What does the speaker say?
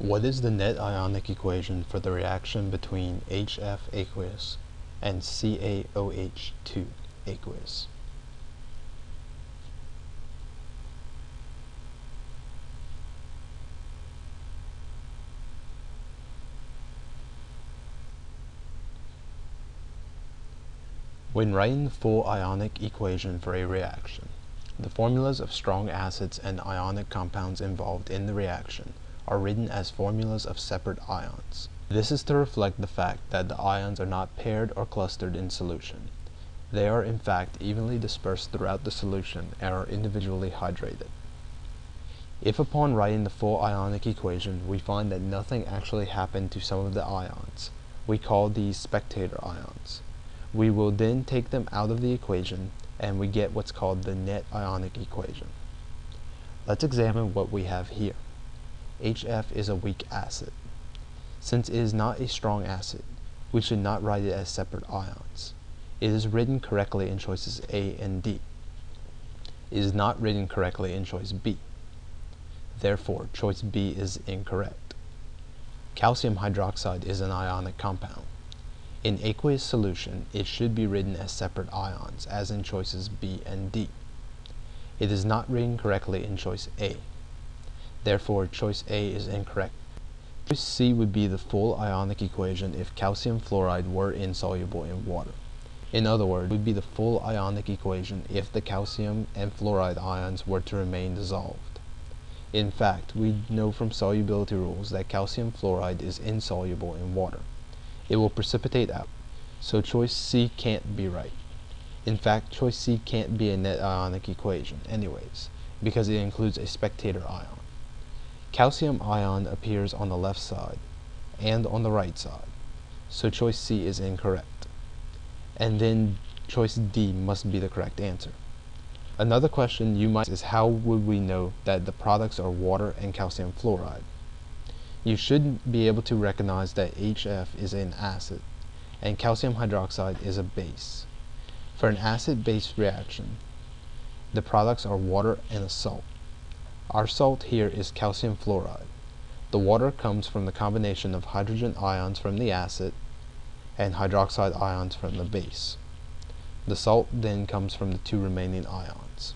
What is the net ionic equation for the reaction between HF aqueous and CaOH2 aqueous? When writing the full ionic equation for a reaction, the formulas of strong acids and ionic compounds involved in the reaction are written as formulas of separate ions. This is to reflect the fact that the ions are not paired or clustered in solution. They are in fact evenly dispersed throughout the solution and are individually hydrated. If upon writing the full ionic equation we find that nothing actually happened to some of the ions, we call these spectator ions. We will then take them out of the equation and we get what's called the net ionic equation. Let's examine what we have here. HF is a weak acid. Since it is not a strong acid, we should not write it as separate ions. It is written correctly in choices A and D. It is not written correctly in choice B. Therefore, choice B is incorrect. Calcium hydroxide is an ionic compound. In aqueous solution, it should be written as separate ions, as in choices B and D. It is not written correctly in choice A. Therefore, choice A is incorrect. Choice C would be the full ionic equation if calcium fluoride were insoluble in water. In other words, it would be the full ionic equation if the calcium and fluoride ions were to remain dissolved. In fact, we know from solubility rules that calcium fluoride is insoluble in water. It will precipitate out, so choice C can't be right. In fact, choice C can't be a net ionic equation anyways, because it includes a spectator ion. Calcium ion appears on the left side and on the right side, so choice C is incorrect. And then choice D must be the correct answer. Another question you might is how would we know that the products are water and calcium fluoride? You should be able to recognize that HF is an acid and calcium hydroxide is a base. For an acid-base reaction, the products are water and a salt. Our salt here is calcium fluoride. The water comes from the combination of hydrogen ions from the acid and hydroxide ions from the base. The salt then comes from the two remaining ions.